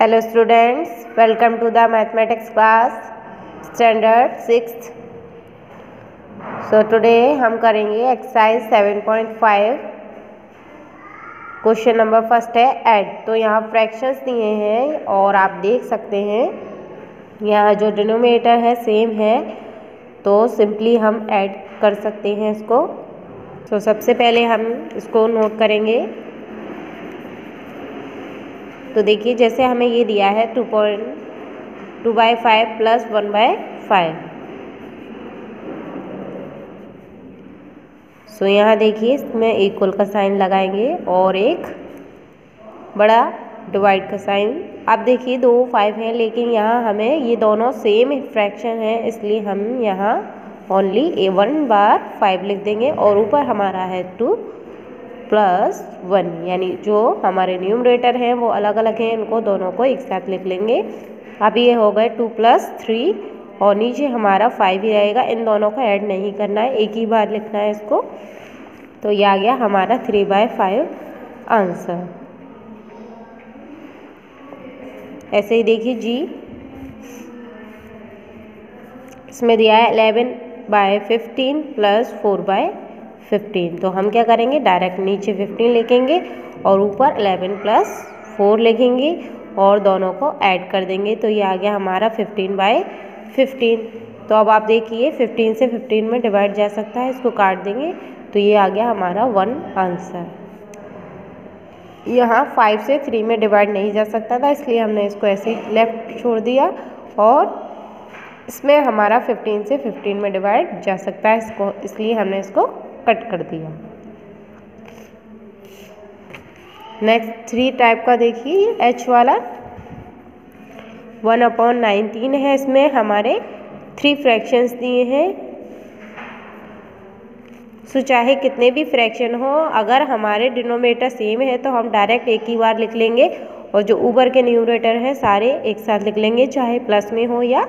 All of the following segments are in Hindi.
hello, students. Welcome to the mathematics class, standard sixth. So, today हम करेंगे एक्सरसाइज 7.5 क्वेश्चन नंबर फ़र्स्ट है ऐड तो यहाँ फ्रैक्शंस दिए हैं और आप देख सकते हैं, यहाँ जो डिनोमिनेटर है सेम है. तो सिंपली हम ऐड कर सकते हैं इसको. तो सबसे पहले हम इसको नोट करेंगे. तो देखिए, जैसे हमें ये दिया है two point two by five plus one by five so यहाँ देखिए, इसमें इक्वल का साइन लगाएँगे और एक बड़ा डिवाइड का साइन। अब देखिए, दो फाइव है, लेकिन यहाँ हमें ये दोनों सेम फ्रैक्शन है, इसलिए हम यहाँ only a one bar five लिख देंगे और ऊपर हमारा है टू प्लस वन यानी जो हमारे न्यूमरेटर हैं, वो अलग अलग हैं, इनको दोनों को एक साथ लिख लेंगे। अब ये हो गए टू प्लस थ्री और नीचे हमारा फाइव ही रहेगा। इन दोनों को ऐड नहीं करना है, एक ही बार लिखना है इसको। तो ये आ गया हमारा थ्री बाय फाइव आंसर ऐसे ही देखिए जी इसमें दिया है eleven by fifteen plus four by fifteen तो हम क्या करेंगे? डायरेक्ट नीचे फिफ्टीन लिखेंगे और ऊपर एलेवन प्लस फोर लिखेंगे और दोनों को ऐड कर देंगे। तो ये आ गया हमारा फिफ्टीन बाय फिफ्टीन तो अब आप देखिए फिफ्टीन से फिफ्टीन में डिवाइड जा सकता है, इसको काट देंगे। तो ये आ गया हमारा वन आंसर यहाँ फाइव से थ्री में डिवाइड नहीं जा सकता था, इसलिए हमने इसको ऐसे लेफ़्ट छोड़ दिया और इसमें हमारा फिफ्टीन से फिफ्टीन में डिवाइड जा सकता है, इसको, इसलिए हमने इसको कट कर दिया। नेक्स्ट थ्री टाइप का देखिए एच वाला। वन अपॉन नाइनटीन है इसमें हमारे थ्री फ्रैक्शंस दिए हैं। सो चाहे कितने भी फ्रैक्शन हो, अगर हमारे डिनोमिनेटर सेम है तो हम डायरेक्ट एक ही बार लिख लेंगे और जो ऊपर के न्यूमरेटर हैं, सारे एक साथ लिख लेंगे, चाहे प्लस में हो या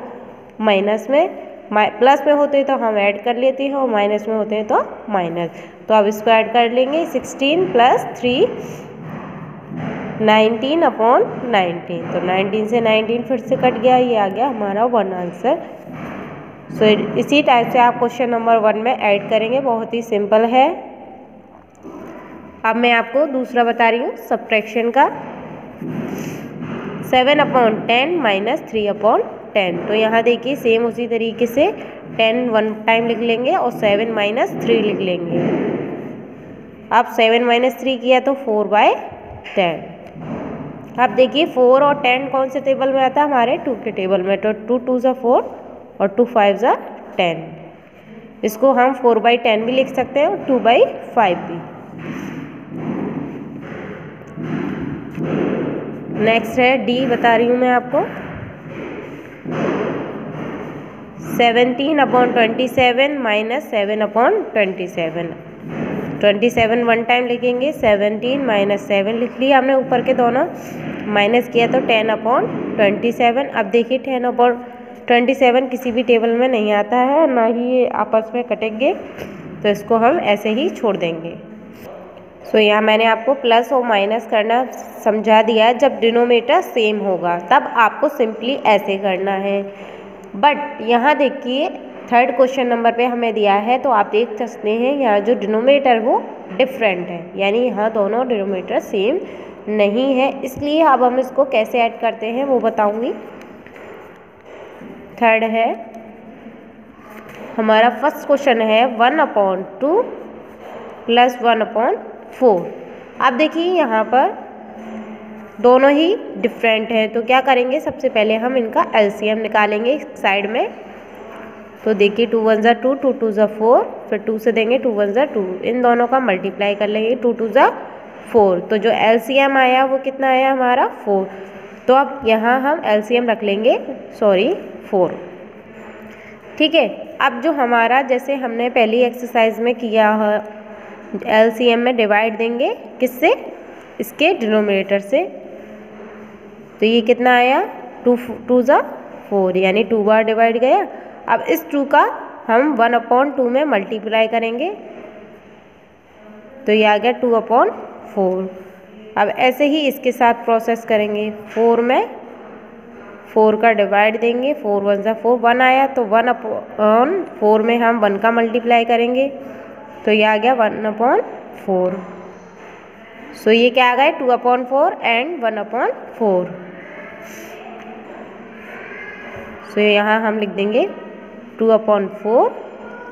माइनस में। प्लस में होते हैं तो हम ऐड कर लेते हैं और माइनस में होते हैं तो माइनस तो अब इसको ऐड कर लेंगे. Sixteen plus three nineteen upon nineteen तो नाइनटीन से नाइनटीन फिर से कट गया. ये आ गया हमारा वन आंसर सो इसी टाइप से आप क्वेश्चन नंबर वन में ऐड करेंगे. बहुत ही सिंपल है. अब मैं आपको दूसरा बता रही हूँ सब्ट्रैक्शन का. Seven upon ten minus three upon ten. तो यहाँ देखिए सेम उसी तरीके से टेन वन टाइम लिख लेंगे और सेवन माइनस थ्री लिख लेंगे। अब सेवन माइनस थ्री किया तो फोर बाय टेन अब देखिए फोर और टेन कौन से टेबल में आता है? हमारे टू के टेबल में। तो टू टू ज़ा फोर और टू फाइव ज़ा टेन इसको हम फोर बाई टेन भी लिख सकते हैं और टू बाई फाइव भी। नेक्स्ट है डी बता रही हूँ मैं आपको। Seventeen upon twenty seven minus seven upon twenty seven twenty seven one time लिखेंगे सेवनटीन माइनस सेवन लिख लिया हमने ऊपर के दोनों। माइनस किया तो टेन अपॉन ट्वेंटी सेवन अब देखिए टेन अपॉन ट्वेंटी सेवन किसी भी टेबल में नहीं आता है ना ही आपस में कटेंगे तो इसको हम ऐसे ही छोड़ देंगे। सो so, यहाँ मैंने आपको प्लस और माइनस करना समझा दिया जब डिनोमीटर सेम होगा तब आपको सिंपली ऐसे करना है। बट यहाँ देखिए थर्ड क्वेश्चन नंबर पे हमें दिया है तो आप देख सकते हैं, यहाँ जो डिनोमीटर वो डिफरेंट है। यानी यहाँ दोनों डिनोमीटर सेम नहीं है। इसलिए अब हम इसको कैसे ऐड करते हैं, वो बताऊँगी। थर्ड है, हमारा फ़र्स्ट क्वेश्चन है one upon two plus one upon four आप देखिए यहाँ पर दोनों ही डिफरेंट हैं। तो क्या करेंगे? सबसे पहले हम इनका एलसीएम निकालेंगे साइड में। तो देखिए टू वन ज़ा टू टू टू ज़ा फोर फिर टू से देंगे टू वन ज़ा टू इन दोनों का मल्टीप्लाई कर लेंगे। टू टू ज़ा फोर तो जो एलसीएम आया, वो कितना आया हमारा? फोर तो अब यहाँ हम एलसीएम रख लेंगे। सॉरी फोर ठीक है? अब जो हमारा, जैसे हमने पहली एक्सरसाइज में किया है एलसीएम में डिवाइड देंगे। किससे? इसके डिनोमिनेटर से। तो ये कितना आया? टू टू ज़ा फोर यानी टू बार डिवाइड गया। अब इस टू का हम वन अपॉन टू में मल्टीप्लाई करेंगे। तो ये आ गया टू अपॉन फोर अब ऐसे ही इसके साथ प्रोसेस करेंगे। फोर में फोर का डिवाइड देंगे। फोर वन ज़ा फोर वन आया तो वन अपॉन फोर में हम वन का मल्टीप्लाई करेंगे। तो ये आ गया वन अपॉन फोर सो ये क्या आ गया? Two upon four and one upon four so यहाँ हम लिख देंगे two upon four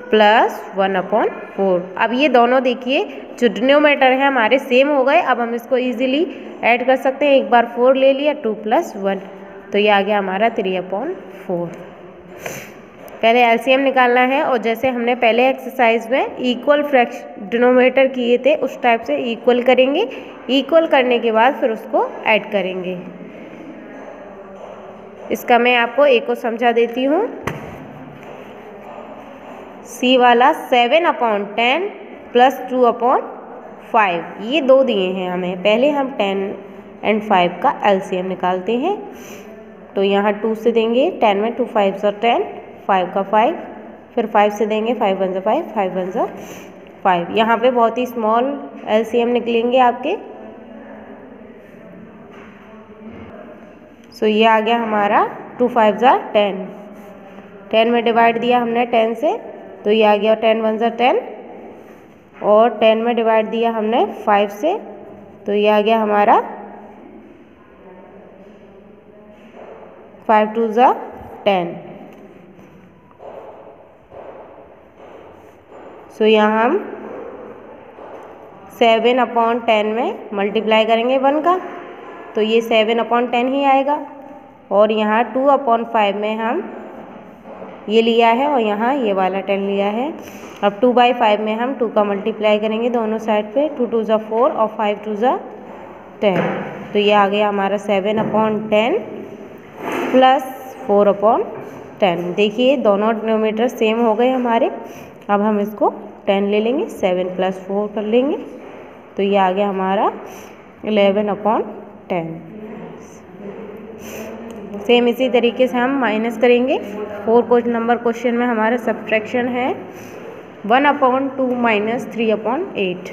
plus one upon four. अब ये दोनों देखिए, जो डिनोमीटर है हमारे सेम हो गए, अब हम इसको इजीली ऐड कर सकते हैं। एक बार फोर ले लिया, टू प्लस वन। तो ये आ गया हमारा थ्री अपॉन फोर पहले एलसीएम निकालना है और जैसे हमने पहले एक्सरसाइज में इक्वल फ्रैक्श डिनोमीटर किए थे, उस टाइप से इक्वल करेंगे। इक्वल करने के बाद फिर उसको ऐड करेंगे। इसका मैं आपको एक को समझा देती हूँ। सी वाला seven upon ten plus two upon five ये दो दिए हैं हमें। पहले हम टेन एंड फाइव का एलसीएम निकालते हैं। तो यहाँ टू से देंगे। टेन में टू फाइव सौ टेन फाइव का फाइव फिर फाइव से देंगे। फाइव वन ज़ा फाइव फाइव वन ज़ा फाइव यहाँ पे बहुत ही स्मॉल एलसीएम निकलेंगे आपके। सो ये आ गया हमारा टू फाइव ज़ा टेन टेन में डिवाइड दिया हमने टेन से तो ये आ गया टेन वन ज़ा टेन और टेन में डिवाइड दिया हमने फाइव से तो ये आ गया हमारा फाइव टू ज़ा टेन सो यहाँ हम सेवन अपॉन टेन में मल्टीप्लाई करेंगे वन का. तो ये सेवन अपॉन टेन ही आएगा। और यहाँ टू अपॉन फाइव में हम ये लिया है और यहाँ ये वाला टेन लिया है। अब टू बाई फाइव में हम टू का मल्टीप्लाई करेंगे दोनों साइड पे, टू टू ज़ा फोर और फाइव टू ज़ा टेन। तो ये आ गया हमारा seven upon ten plus four upon ten. देखिए दोनों डिनोमीटर सेम हो गए हमारे। अब हम इसको टेन ले लेंगे, सेवन प्लस फोर कर लेंगे। तो ये आ गया हमारा इलेवन अपॉन टेन। सेम इसी तरीके से हम माइनस करेंगे। फोर क्वेश्चन नंबर क्वेश्चन में हमारा सब्ट्रैक्शन है। One upon two minus three upon eight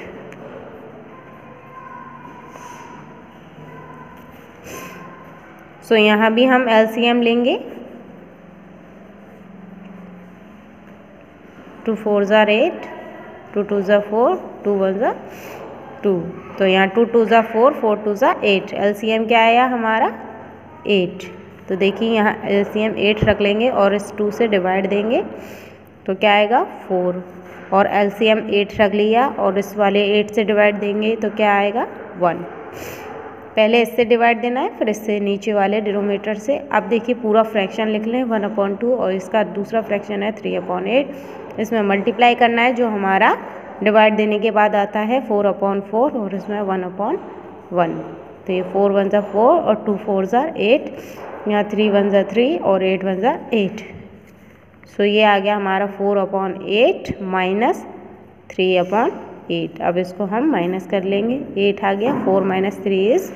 so यहाँ भी हम एलसीएम लेंगे। टू फोर ज़ार एट टू टू ज़ा फोर टू वन ज़ा टू तो यहाँ टू टू ज़ा फोर फोर टू ज़ा एट। एलसीएम क्या आया हमारा? एट। तो देखिए यहाँ एल सी एम एट रख लेंगे और इस टू से डिवाइड देंगे तो क्या आएगा? फोर। और एल सी एम एट रख लिया और इस वाले एट से डिवाइड देंगे तो क्या आएगा? वन। पहले इससे डिवाइड देना है, फिर इससे नीचे वाले डिनोमीटर से। अब देखिए पूरा फ्रैक्शन लिख लें, वन अपॉन टू, और इसका दूसरा फ्रैक्शन है थ्री अपॉन एट। इसमें मल्टीप्लाई करना है जो हमारा डिवाइड देने के बाद आता है फोर अपॉन फोर और इसमें वन अपॉन वन। तो ये फोर वन ज़ा फोर और टू फोर ज़ा एट, यहाँ थ्री वन ज़ा थ्री और एट वन ज़ा एट। सो ये आ गया हमारा four upon eight minus three upon eight. अब इसको हम माइनस कर लेंगे। एट आ गया, four minus three is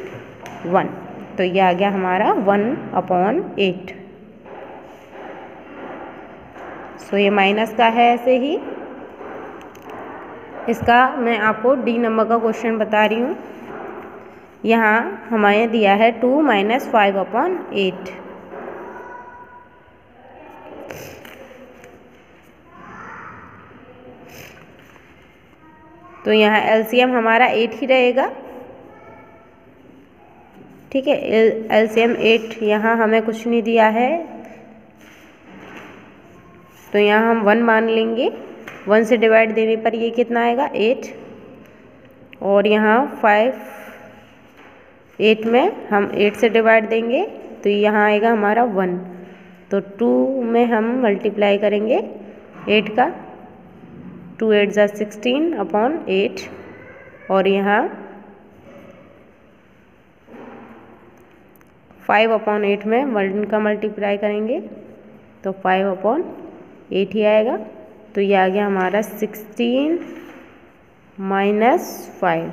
one. तो ये आ गया हमारा वन अपॉन एट। सो ये माइनस का है ऐसे ही। इसका मैं आपको डी नंबर का क्वेश्चन बता रही हूँ। यहाँ हमारे दिया है two minus five upon eight तो यहाँ एलसीएम हमारा एट ही रहेगा। ठीक है एलसीएम एट यहाँ हमें कुछ नहीं दिया है। तो यहाँ हम वन मान लेंगे। वन से डिवाइड देने पर ये कितना आएगा? एट। और यहाँ फाइव, एट में हम एट से डिवाइड देंगे तो यहाँ आएगा हमारा वन। तो टू में हम मल्टीप्लाई करेंगे, एट का। टू एट ज़ा सिक्सटीन अपॉन एट। और यहाँ फाइव अपॉन एट में वन का मल्टीप्लाई करेंगे तो फाइव अपॉन एट ही आएगा। तो ये आ गया हमारा सिक्सटीन माइनस फाइव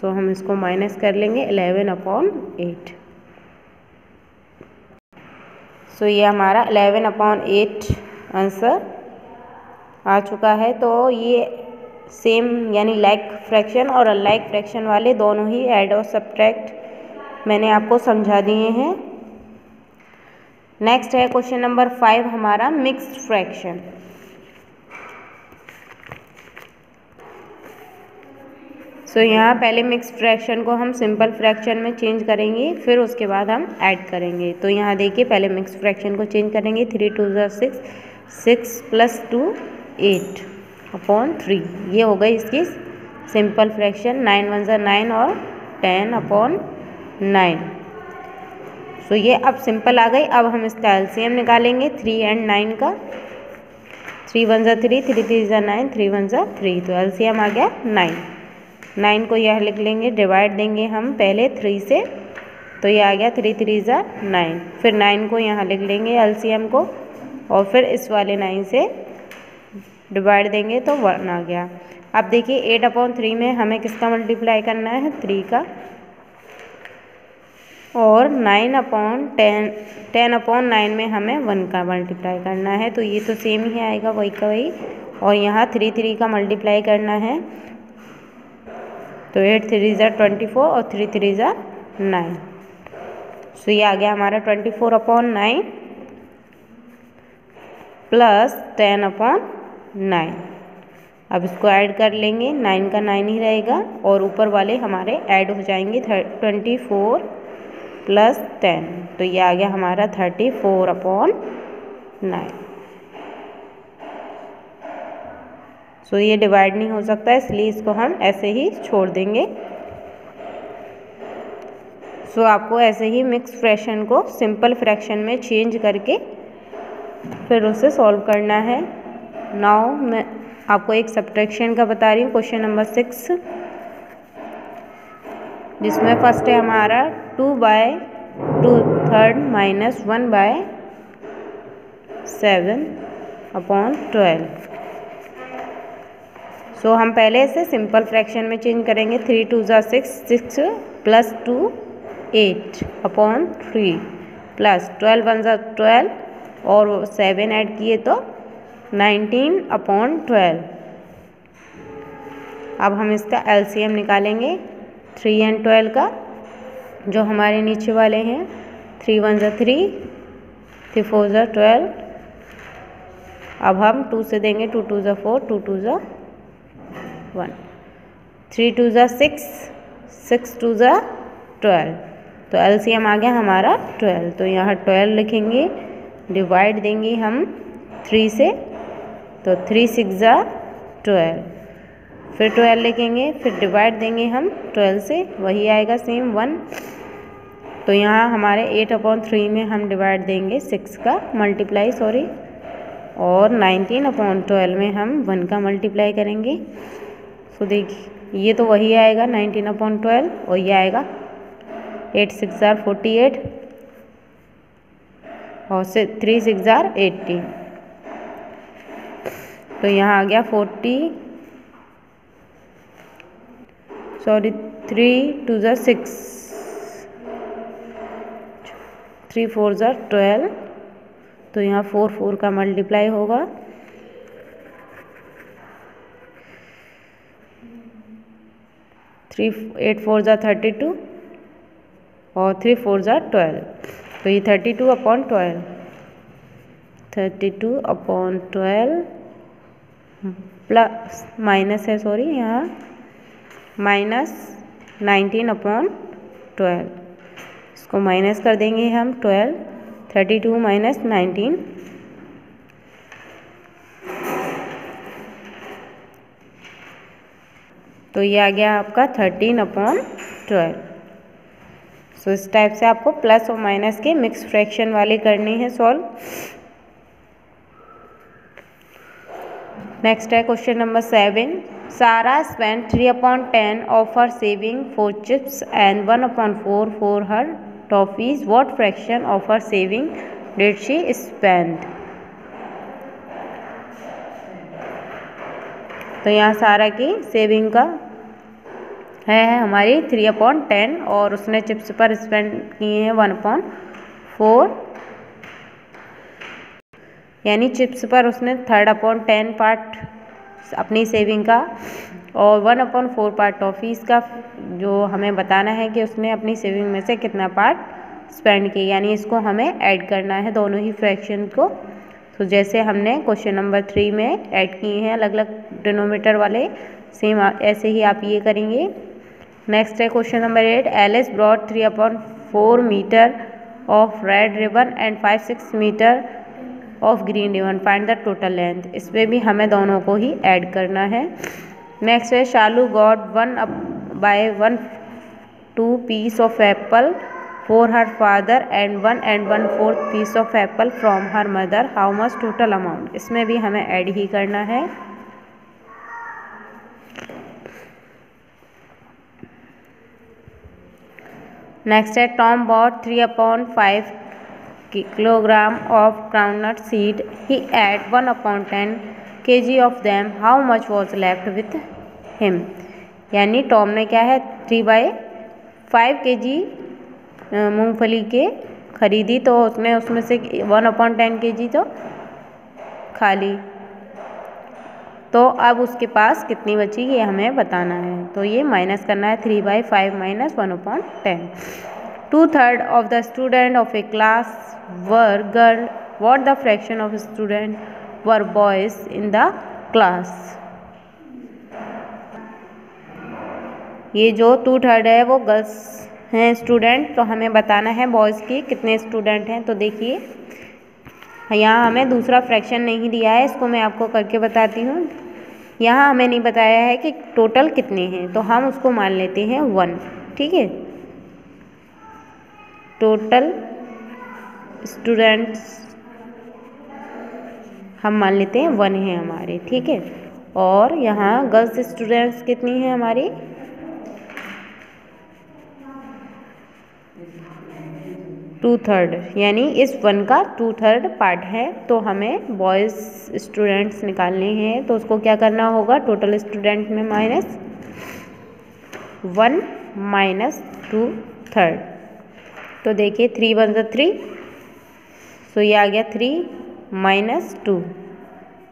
सो हम इसको माइनस कर लेंगे एलेवन अपॉन एट सो ये हमारा एलेवन अपॉन एट आंसर आ चुका है। तो ये सेम यानी लाइक फ्रैक्शन और अनलाइक फ्रैक्शन वाले दोनों ही ऐड और सब्ट्रैक्ट मैंने आपको समझा दिए हैं। नेक्स्ट है क्वेश्चन नंबर फाइव हमारा मिक्स्ड फ्रैक्शन सो so, यहाँ पहले मिक्स फ्रैक्शन को हम सिंपल फ्रैक्शन में चेंज करेंगे फिर उसके बाद हम ऐड करेंगे। तो यहाँ देखिए पहले मिक्स फ्रैक्शन को चेंज करेंगे थ्री टू ज़ा six six plus two eight upon three ये हो गई इसकी सिंपल फ्रैक्शन नाइन वन ज़ा नाइन और टेन अपॉन नाइन सो ये अब सिंपल आ गई। अब हम इसका एलसीएम निकालेंगे थ्री एंड नाइन का। थ्री वन ज़ा थ्री थ्री थ्री ज़ा नाइन थ्री वन ज़ा थ्री तो एलसीएम आ गया नाइन नाइन को यह लिख लेंगे डिवाइड देंगे हम पहले थ्री से तो ये आ गया थ्री थ्री ज़ा नाइन फिर नाइन को यहाँ लिख लेंगे एलसीएम को, और फिर इस वाले नाइन से डिवाइड देंगे तो वन आ गया. अब देखिए एट अपॉन थ्री में हमें किसका मल्टीप्लाई करना है? थ्री का. और nine upon ten ten upon nine में हमें वन का मल्टीप्लाई करना है तो ये तो सेम ही आएगा, वही का वही. और यहाँ थ्री थ्री का मल्टीप्लाई करना है. तो एट थ्री ज़ा ट्वेंटी फोर और थ्री थ्री ज़ा नाइन। सो ये आ गया हमारा twenty four upon nine plus ten upon nine. अब इसको ऐड कर लेंगे, नाइन का नाइन ही रहेगा और ऊपर वाले हमारे ऐड हो जाएँगे ट्वेंटी फोर प्लस टेन। तो ये आ गया हमारा thirty four upon nine. So ये डिवाइड नहीं हो सकता, इसलिए इसको हम ऐसे ही छोड़ देंगे। सो आपको ऐसे ही मिक्स फ्रैक्शन को सिंपल फ्रैक्शन में चेंज करके फिर उसे सॉल्व करना है। नाउ मैं आपको एक सब्ट्रैक्शन का बता रही हूँ क्वेश्चन नंबर सिक्स जिसमें फ़र्स्ट है हमारा two by two third minus one by seven upon twelve so हम पहले से सिंपल फ्रैक्शन में चेंज करेंगे. थ्री टू ज़ा six six plus two eight upon three plus twelve one ज़ा ट्वेल्व और सेवन ऐड किए तो नाइनटीन अपॉन ट्वेल्व अब हम इसका एलसीएम निकालेंगे. थ्री एंड ट्वेल्व का, जो हमारे नीचे वाले हैं. थ्री वन ज़ा थ्री थ्री फोर ज़ा ट्वेल्व अब हम टू से देंगे. टू टू ज़ा फोर टू टू ज़ा वन थ्री टू ज़ा सिक्स सिक्स टू ज़ा ट्वेल्व तो एलसीएम आ गया हमारा ट्वेल्व तो यहाँ ट्वेल्व लिखेंगे डिवाइड देंगे हम थ्री से तो थ्री सिक्स ज़ा ट्वेल्व फिर ट्वेल्व लिखेंगे, फिर डिवाइड देंगे हम ट्वेल्व से, वही आएगा सेम वन तो यहाँ हमारे एट अपॉन थ्री में हम डिवाइड देंगे सिक्स का मल्टीप्लाई सॉरी और नाइनटीन अपॉन ट्वेल्व में हम वन का मल्टीप्लाई करेंगे. सो देखिए, ये तो वही आएगा, नाइनटीन अपॉन ट्वेल्व और ये आएगा, एट सिक्स ज़ार फोर्टी एट, और से थ्री सिक्स ज़ार एट्टी। तो यहाँ आ गया फोर्टी, सॉरी, थ्री टू ज़ार सिक्स, थ्री फोर ज़ार ट्वेल्व तो यहाँ फोर फोर का मल्टीप्लाई होगा। थ्री एट फोर ज़ा थर्टी टू और थ्री फोर ज़ा ट्वेल्व। तो ये thirty two upon twelve, thirty two upon twelve plus minus है, सॉरी, यहाँ माइनस नाइनटीन अपॉन ट्वेल्व। इसको माइनस कर देंगे हम twelve, thirty two minus nineteen तो ये आ गया आपका थर्टीन अपॉन ट्वेल्व सो इस टाइप से आपको प्लस और माइनस के मिक्स फ्रैक्शन वाले करनी है सॉल्व नेक्स्ट है question number seven Sara spend three upon ten of her saving for chips and one upon four for her toffees what fraction of her saving did she spend तो यहाँ सारा की सेविंग का है हमारी थ्री अपॉन टेन और उसने चिप्स पर स्पेंड किए हैं वन अपॉन फोर यानी चिप्स पर उसने थर्ड अपॉन टेन पार्ट अपनी सेविंग का और one upon four part toffees का जो हमें बताना है कि उसने अपनी सेविंग में से कितना पार्ट स्पेंड किए, यानी इसको हमें ऐड करना है दोनों ही फ्रैक्शन को। तो जैसे हमने क्वेश्चन नंबर थ्री में ऐड किए हैं अलग अलग डिनोमीटर वाले सेम ऐसे ही आप ये करेंगे। नेक्स्ट है question number eight Alice brought three upon four metre of red ribbon and five six metre of green ribbon find the total length इसमें भी हमें दोनों को ही ऐड करना है। नेक्स्ट है, Shalu got one by one two piece of apple for her father and one and one fourth piece of apple from her mother how much total amount इसमें भी हमें ऐड ही करना है। नेक्स्ट है Tom bought three upon five kilogram of of seed he ate one 1 upon 10 kg of them. How much was left with him यानी टॉम ने क्या है? थ्री बाई फाइव के जी मूँगफली के खरीदी तो उसने उसमें से वन अपॉन टेन के जी तो खा ली। तो अब उसके पास कितनी बची ये हमें बताना है। तो ये माइनस करना है three by five minus one upon ten two third of the student of a class were girl what the fraction of student were boys in the class? ये जो टू थर्ड है, वो गर्ल्स हैं स्टूडेंट तो हमें बताना है बॉयज़ की कितने स्टूडेंट हैं तो देखिए। यहाँ हमें दूसरा फ्रैक्शन नहीं दिया है, इसको मैं आपको करके बताती हूँ। यहाँ हमें नहीं बताया है कि टोटल कितने हैं तो हम उसको मान लेते हैं वन ठीक है? टोटल स्टूडेंट्स हम मान लेते हैं वन है हमारे, ठीक है? और यहाँ गर्ल्स स्टूडेंट्स कितनी हैं हमारी? टू थर्ड यानी इस वन का टू थर्ड पार्ट है तो हमें बॉयज़ स्टूडेंट्स निकालने हैं तो उसको क्या करना होगा? टोटल स्टूडेंट में minus one minus two third तो देखिए थ्री वन ज़ा थ्री सो ये आ गया थ्री माइनस टू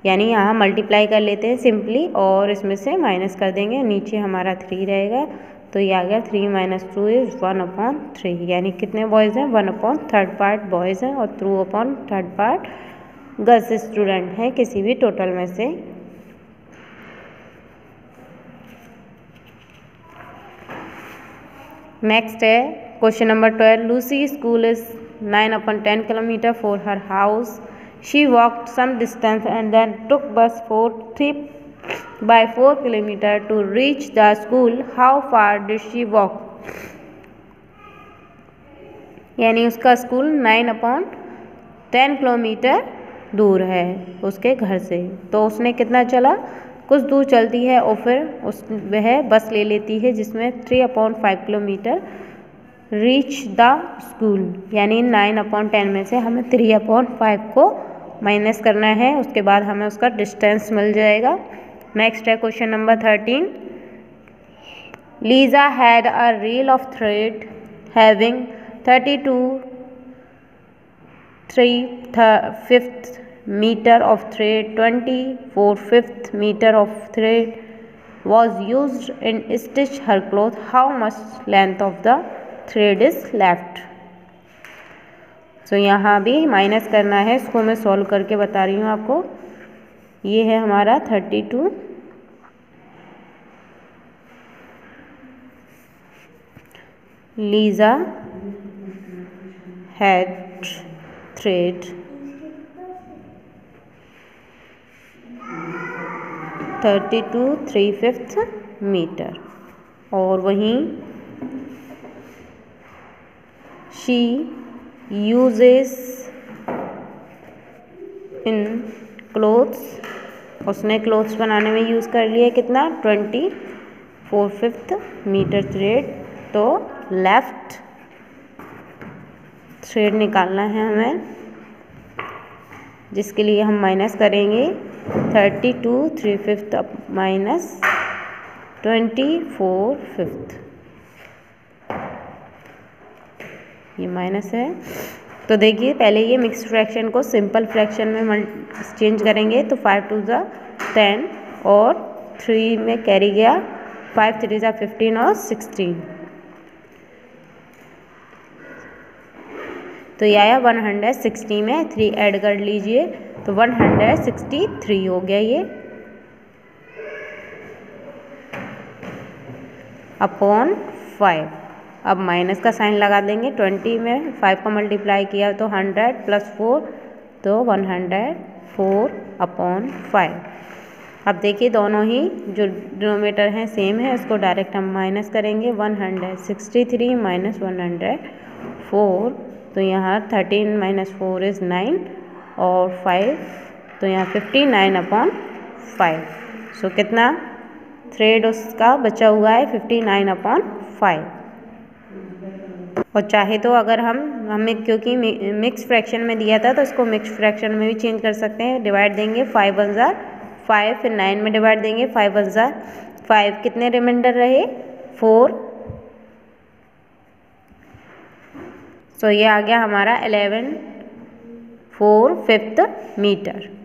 यानी यहाँ मल्टीप्लाई कर लेते हैं सिंपली और इसमें से माइनस कर देंगे, नीचे हमारा थ्री रहेगा। तो ये आ गया three minus two is one upon three यानी कितने बॉयज़ हैं? One upon third part boys हैं और two upon third part girls student हैं किसी भी टोटल में से। नेक्स्ट है question number twelve Lucy school is 9 upon 10 kilometer for her house. She walked some distance and then took bus for 3 by 4 kilometer to reach the school. How far did she walk? यानी उसका स्कूल 9 अपॉन 10 किलोमीटर दूर है उसके घर से। तो उसने कितना चला? कुछ दूर चलती है और फिर उस, वह बस ले लेती है जिसमें three upon five kilometre reach the school यानी नाइन अपॉन टेन में से हमें थ्री अपॉन फाइव को माइनस करना है। उसके बाद हमें उसका डिस्टेंस मिल जाएगा। नेक्स्ट है question number thirteen Lisa had a reel of thread having thirty two three fifth metre of thread twenty four fifth metre of thread was use in stitch her cloth how much length of the thread is left so यहाँ भी माइनस करना है. इसको मैं सॉल्व करके बता रही हूँ आपको. ये है हमारा thirty two Lisa had thread thirty two three fifth metre और वहीं शी uses इन क्लोथ्स उसने क्लोथ्स बनाने में यूज़ कर लिया कितना? Twenty four fifth metre thread तो लेफ़्ट थ्रेड निकालना है हमें, जिसके लिए हम माइनस करेंगे thirty two three fifth minus twenty four fifth ये माइनस है। तो देखिए, पहले ये मिक्स फ्रैक्शन को सिंपल फ्रैक्शन में चेंज करेंगे तो फाइव टू ज़ा टेन और थ्री में कैरी गया फाइव थ्री ज़ा फिफ्टीन और सिक्सटीन तो ये आया वन हंड्रेड सिक्सटी में थ्री ऐड कर लीजिए तो वन हंड्रेड सिक्सटी थ्री हो गया ये। अपॉन फाइव अब माइनस का साइन लगा देंगे ट्वेंटी में फाइव का मल्टीप्लाई किया तो हंड्रेड प्लस फोर तो one hundred four upon five अब देखिए दोनों ही जो डिनोमीटर हैं सेम है, उसको डायरेक्ट हम माइनस करेंगे one hundred sixty three minus one hundred four तो यहाँ thirteen minus four is nine और फाइव तो यहाँ fifty nine upon five so कितना? थ्रेड उसका बचा हुआ है फिफ्टी नाइन अपॉन फाइव और चाहे तो अगर हम हमें क्योंकि मिक्स फ्रैक्शन में दिया था तो इसको मिक्स फ्रैक्शन में भी चेंज कर सकते हैं। डिवाइड देंगे फाइव वन ज़ार फाइव फिर नाइन में डिवाइड देंगे फाइव वन ज़ार फाइव कितने रिमाइंडर रहे? फोर सो ये आ गया हमारा एलेवन फोर फिफ्थ मीटर